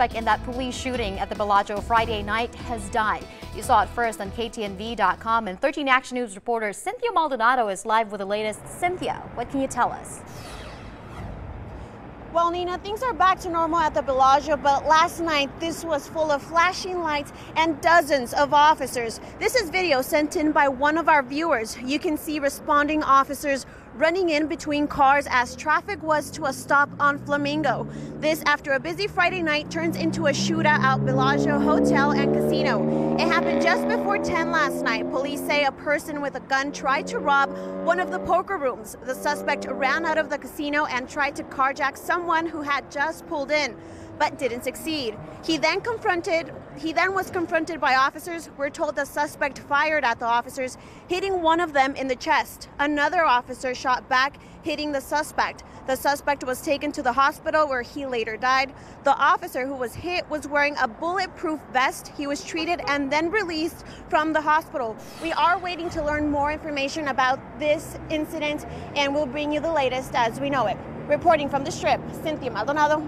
suspect in that police shooting at the Bellagio Friday night has died. You saw it first on KTNV.com and 13 Action News reporter Cinthia Maldonado is live with the latest. Cinthia, what can you tell us? Well, Nina, things are back to normal at the Bellagio, but last night this was full of flashing lights and dozens of officers. This is video sent in by one of our viewers. You can see responding officers running in between cars as traffic was to a stop on Flamingo. This after a busy Friday night turns into a shootout at Bellagio Hotel and Casino. It happened just before 10 last night. Police say a person with a gun tried to rob one of the poker rooms. The suspect ran out of the casino and tried to carjack someone who had just pulled in but didn't succeed. He then confronted he then was confronted by officers. We're told the suspect fired at the officers, hitting one of them in the chest. Another officer shot back, hitting the suspect. The suspect was taken to the hospital where he later died. The officer who was hit was wearing a bulletproof vest. He was treated and then released from the hospital. We are waiting to learn more information about this incident and we'll bring you the latest as we know it. Reporting from the Strip, Cinthia Maldonado.